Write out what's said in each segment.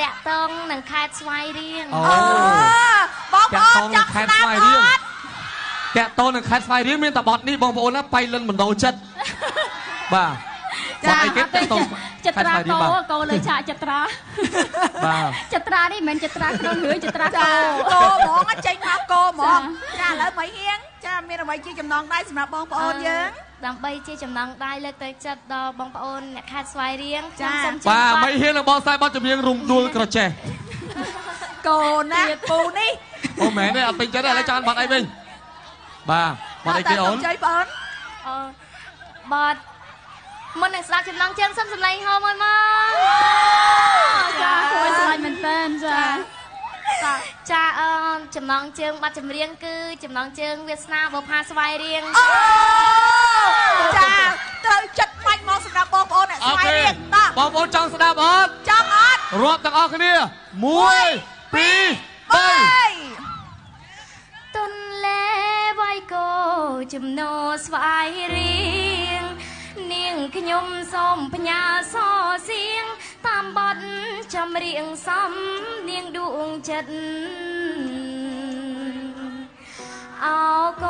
តាក់តងនឹងខេត្តស្វាយរៀងអូអូបងប្អូនចង់ស្ដាប់អត់តាក់តងនឹងខេត្តស្វាយរៀងមានតែបត់នេះបងប្អូនណាបៃលិនបណ្ដោចិត្តបាទបត់អីគេតាក់តងចត្រាខេត្តស្វាយរៀកោងបាទកោលើឆាកចត្រាបាទចត្រានេះមិនមែនចត្រាក្នុងរឿងចត្រាកោចាគោហ្មងចេញមកគោហ្មងចាឥឡូវមិនហៀងចាមានអ្វីជាចំណងដៃសម្រាប់បងប្អូនយើង ដើម្បីជាចំណងដៃលើកទៅចិត្តដល់បងប្អូនអ្នកខេត្តស្វាយរៀងចាខ្ញុំសូមជូនបាទបមិនទហ៊ាននឹងបងខ្សែបត់ចម្រៀងរំដួលក្រចេះគោណាពូនេះអូមែនទេអត់ពេញចិត្តទេឥឡូវចាំបត់អីវិញបាទបត់អីគេអូនចៃបងអូនអឺបទមុននឹងស្ដាប់ចំណងជើងសុំសម្លេងហោមួយមកចាគួរស្រឡាញ់មែនតើចាចាអឺចំណងជើងបាត់ចម្រៀងគឺចំណងជើងវាសនាបុផាស្វាយរៀងអូ ចាត្រូវចិត្តបាច់មកសម្រាប់បងប្អូនអ្នកអូស្វ័យខេរៀងតោះបងប្អូនចង់ស្ដាប់អត់ចង់អត់រាប់ទាំងអស់គ្នា1 2 3 3ទុនលេវាយកោចំណោស្វាយរៀងនាងខ្ញុំសូមផ្ញើសរសៀងតាមបទចម្រៀងសំនាងដួងចិត្តអោក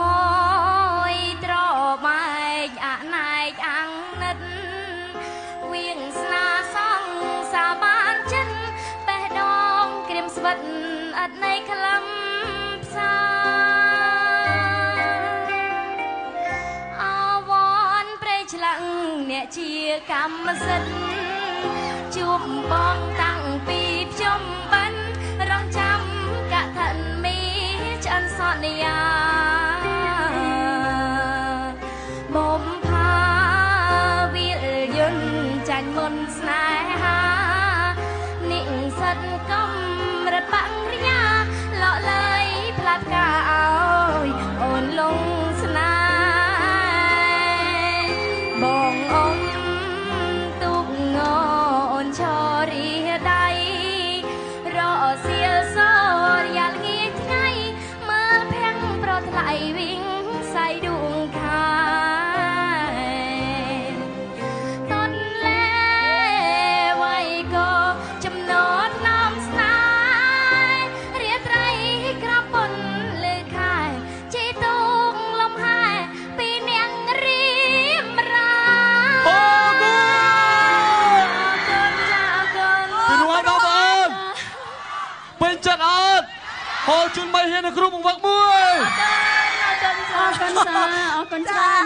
ក្រៀមស្វិតអត់នៃក្លឹមផ្សាអវនព្រៃឆ្លាំងអ្នកជាកម្មសិទ្ធិជួបបងតាំងពីភ្ជុំបិណ្ឌរងចាំកថាមីឆ្អិនសន្យា រក ហូរជូន3ហ៊ាននៅគ្រូបង្វឹកមួយអរគុណចាអរគុណច្រើន